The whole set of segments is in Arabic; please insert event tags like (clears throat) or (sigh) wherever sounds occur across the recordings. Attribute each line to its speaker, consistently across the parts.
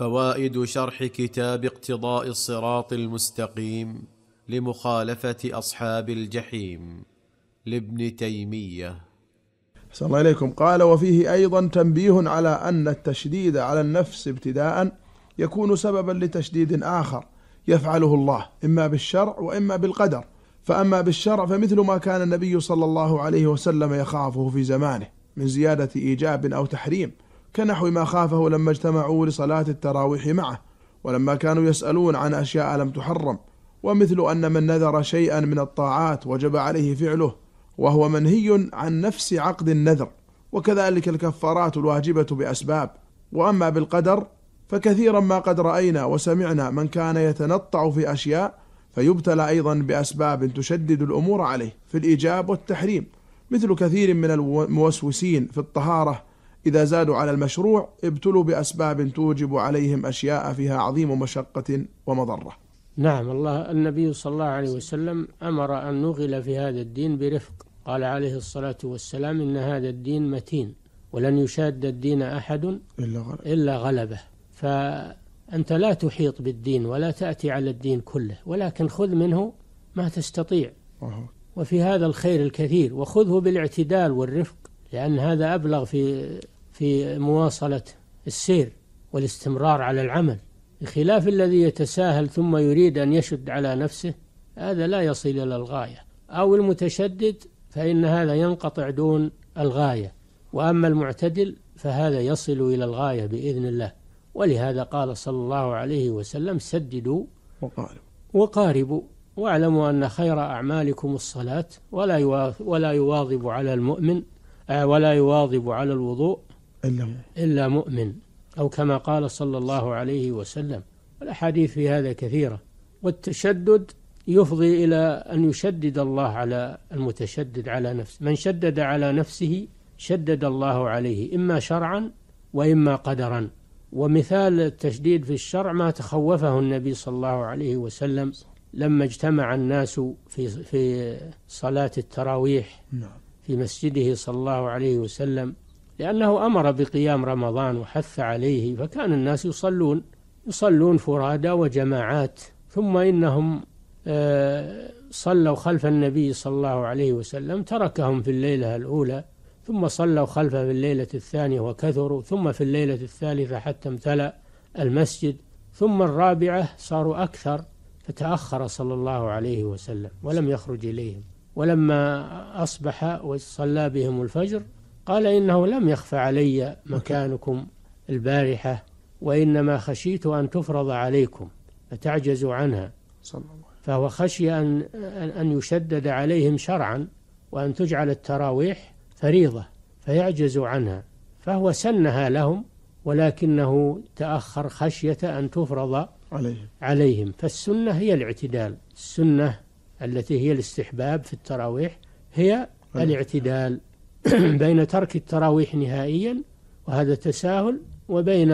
Speaker 1: فوائد شرح كتاب اقتضاء الصراط المستقيم لمخالفة أصحاب الجحيم لابن تيمية.
Speaker 2: أحسن الله إليكم قال وفيه أيضا تنبيه على أن التشديد على النفس ابتداء يكون سببا لتشديد آخر يفعله الله إما بالشرع وإما بالقدر. فأما بالشرع فمثل ما كان النبي صلى الله عليه وسلم يخافه في زمانه من زيادة إيجاب أو تحريم. كنحو ما خافه لما اجتمعوا لصلاة التراويح معه ولما كانوا يسألون عن أشياء لم تحرم ومثل أن من نذر شيئا من الطاعات وجب عليه فعله وهو منهي عن نفس عقد النذر وكذلك الكفارات الواجبة بأسباب. وأما بالقدر فكثيرا ما قد رأينا وسمعنا من كان يتنطع في أشياء فيبتلى أيضا بأسباب تشدد الأمور عليه في الإيجاب والتحريم مثل كثير من الموسوسين في الطهارة إذا زادوا على المشروع ابتلوا بأسباب توجب عليهم أشياء فيها عظيم مشقة ومضرة.
Speaker 3: نعم الله النبي صلى الله عليه وسلم أمر أن نغل في هذا الدين برفق. قال عليه الصلاة والسلام إن هذا الدين متين ولن يشاد الدين أحد
Speaker 2: إلا
Speaker 3: إلا غلبه. فأنت لا تحيط بالدين ولا تأتي على الدين كله ولكن خذ منه ما تستطيع. وفي هذا الخير الكثير وخذه بالاعتدال والرفق. لأن هذا أبلغ في في مواصلة السير والاستمرار على العمل. بخلاف الذي يتساهل ثم يريد أن يشد على نفسه هذا لا يصل إلى الغاية. أو المتشدد فإن هذا ينقطع دون الغاية. وأما المعتدل فهذا يصل إلى الغاية بإذن الله. ولهذا قال صلى الله عليه وسلم سددوا
Speaker 2: وقارب
Speaker 3: وقاربوا واعلموا أن خير أعمالكم الصلاة ولا ولا يواظب على المؤمن ولا يواظب على الوضوء
Speaker 2: إلا
Speaker 3: إلا مؤمن أو كما قال صلى الله عليه وسلم. الأحاديث في هذا كثيرة والتشدد يفضي إلى أن يشدد الله على المتشدد على نفسه. من شدد على نفسه شدد الله عليه إما شرعا وإما قدرا. ومثال التشديد في الشرع ما تخوفه النبي صلى الله عليه وسلم لما اجتمع الناس في في صلاة التراويح.
Speaker 2: نعم.
Speaker 3: في مسجده صلى الله عليه وسلم لأنه أمر بقيام رمضان وحث عليه فكان الناس يصلون يصلون فرادى وجماعات ثم إنهم آه، صلوا خلف النبي صلى الله عليه وسلم تركهم في الليلة الأولى ثم صلوا خلفه في الليلة الثانية وكثروا ثم في الليلة الثالثة حتى امتلأ المسجد ثم الرابعة صاروا أكثر فتأخر صلى الله عليه وسلم ولم يخرج إليهم. ولما أصبح وصلى بهم الفجر قال إنه لم يخف علي مكانكم البارحة وإنما خشيت أن تفرض عليكم فتعجزوا عنها. فهو خشي أن أن يشدد عليهم شرعا وأن تجعل التراويح فريضة فيعجزوا عنها. فهو سنها لهم ولكنه تأخر خشية أن تفرض
Speaker 2: عليه
Speaker 3: عليهم. فالسنة هي الاعتدال. السنة التي هي الاستحباب في التراويح هي الاعتدال (clears throat) بين ترك التراويح نهائيا وهذا تساهل وبين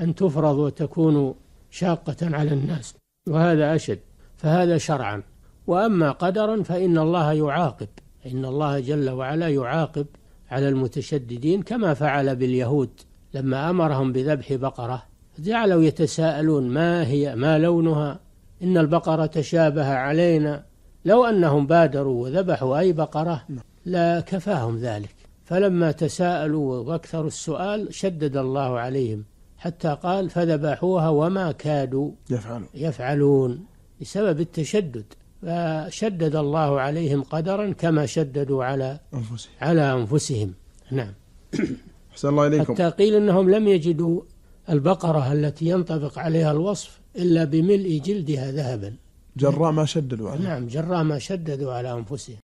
Speaker 3: أن تفرض وتكون شاقة على الناس وهذا أشد. فهذا شرعا. وأما قدرا فإن الله يعاقب إن الله جل وعلا يعاقب على المتشددين كما فعل باليهود لما أمرهم بذبح بقرة. جعلوا يتساءلون ما هي ما لونها؟ إن البقرة تشابه علينا. لو أنهم بادروا وذبحوا أي بقرة لا كفاهم ذلك. فلما تساءلوا وأكثروا السؤال شدد الله عليهم حتى قال فذبحوها وما كادوا
Speaker 2: يفعل
Speaker 3: يفعلون بسبب التشدد. فشدد الله عليهم قدرا كما شددوا على
Speaker 2: أنفسهم.
Speaker 3: على أنفسهم. نعم. (coughs)
Speaker 2: أحسن الله إليكم.
Speaker 3: حتى قيل إنهم لم يجدوا البقرة التي ينطبق عليها الوصف إلا بملء جلدها ذهبا.
Speaker 2: جراء ما شددوا عليه.
Speaker 3: نعم جراء ما شددوا على أنفسهم.